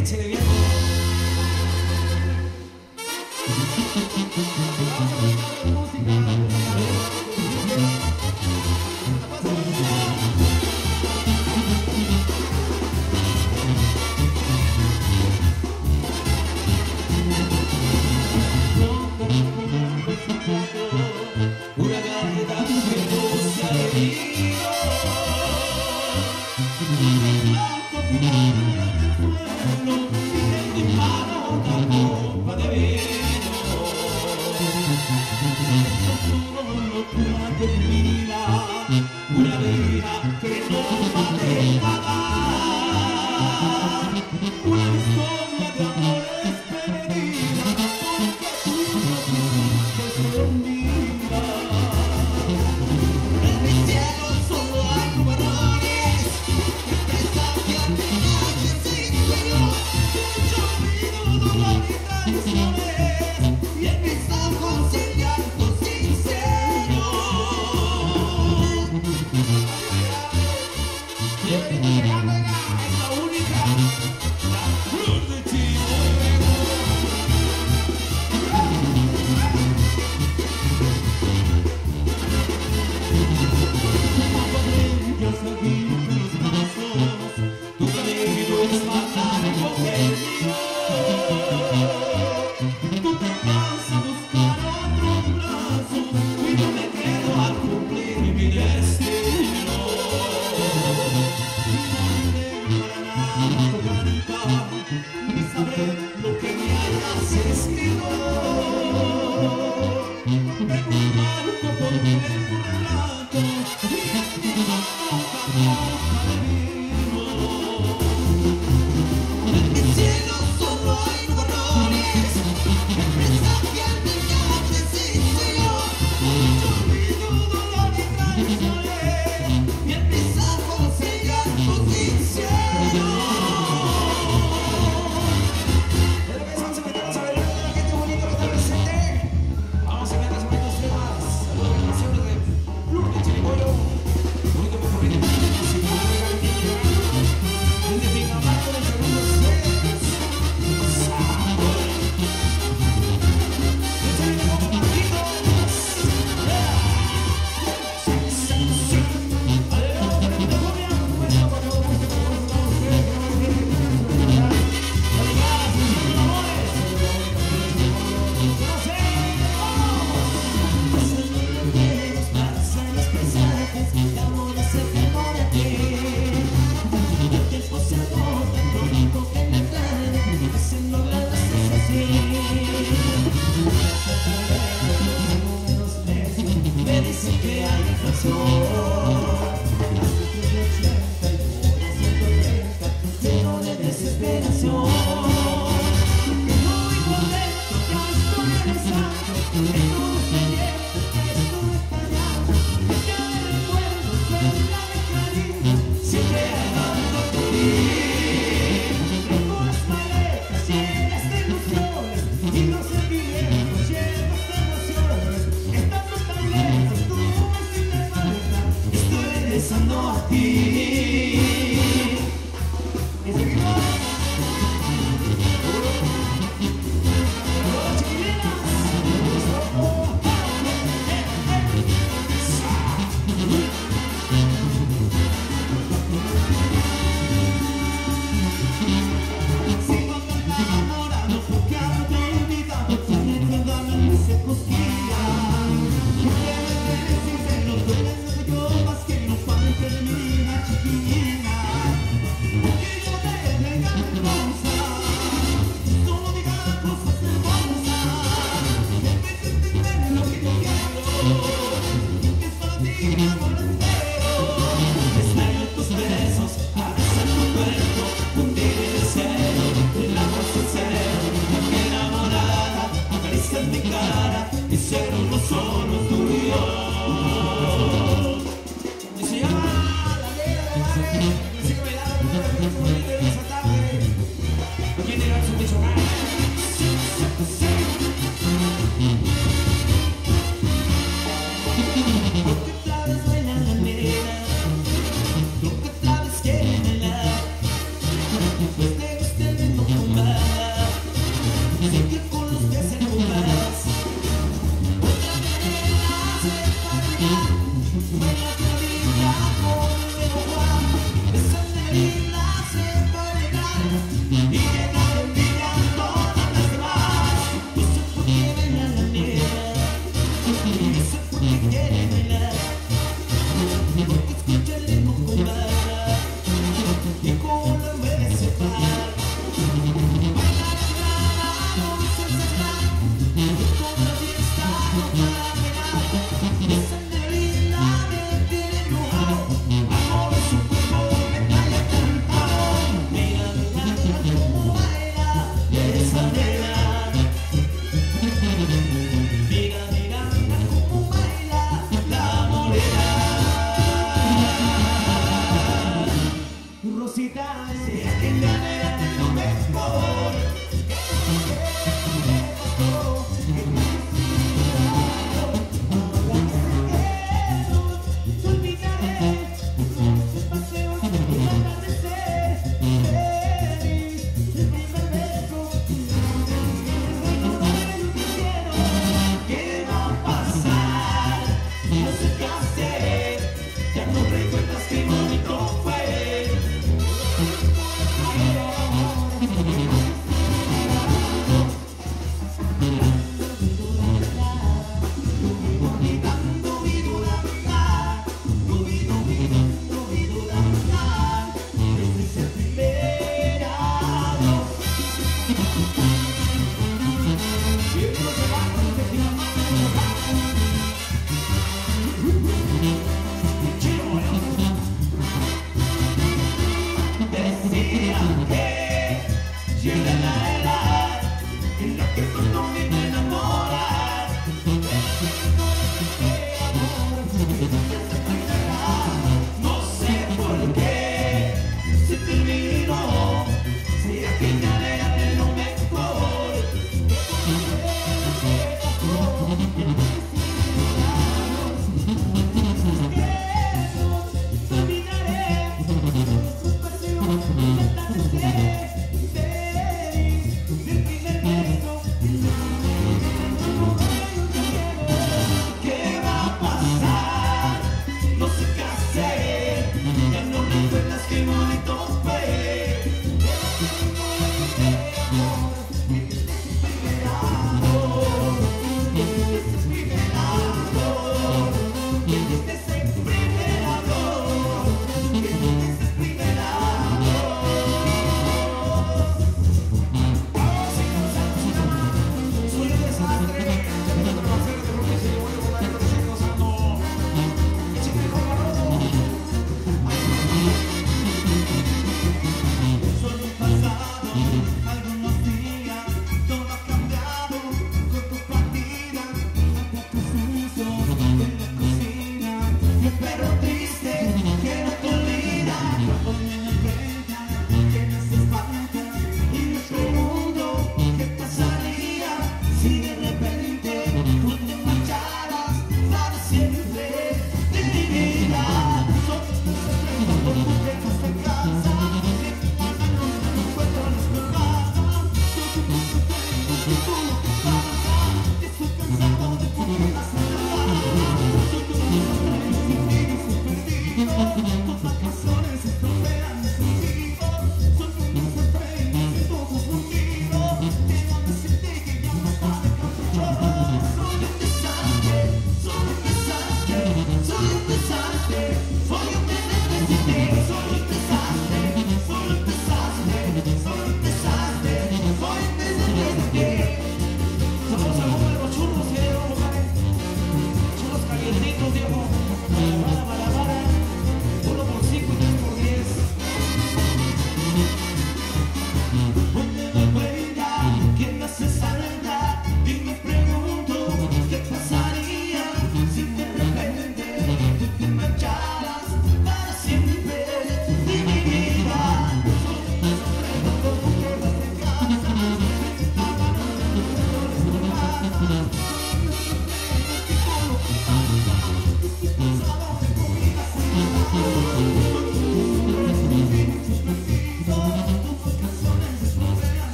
to you. No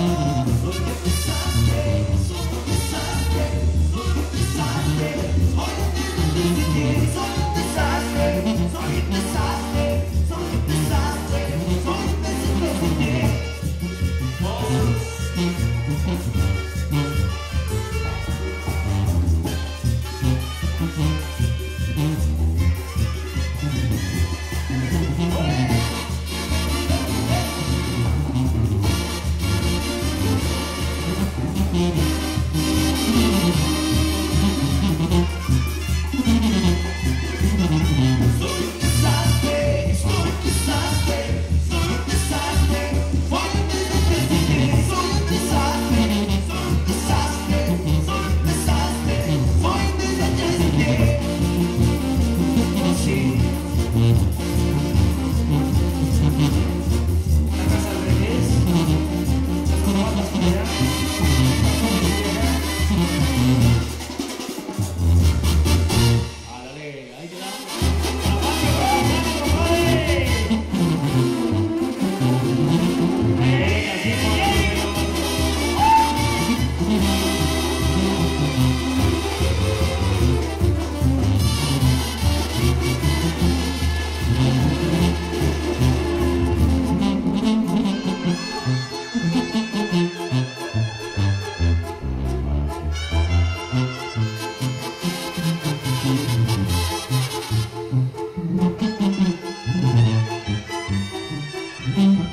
Mm-hmm. Mm-hmm.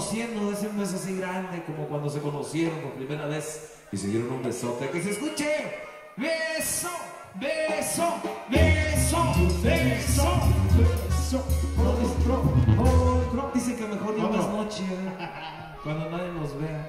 conociendo, de ese un beso así grande como cuando se conocieron por primera vez y se dieron un besote. ¡Que se escuche! ¡Beso! ¡Beso! ¡Beso! ¡Beso! ¡Beso! ¡Otro! ¡Otro! Dice que mejor no más noche, ¿eh? cuando nadie nos vea.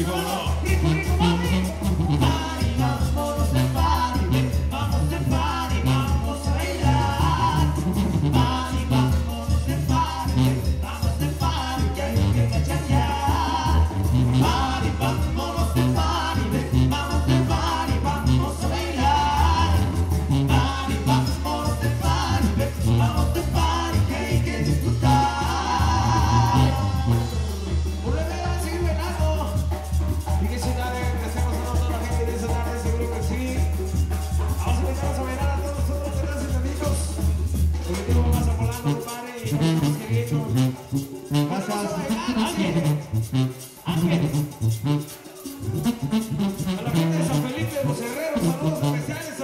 People Herreros, saludos especiales,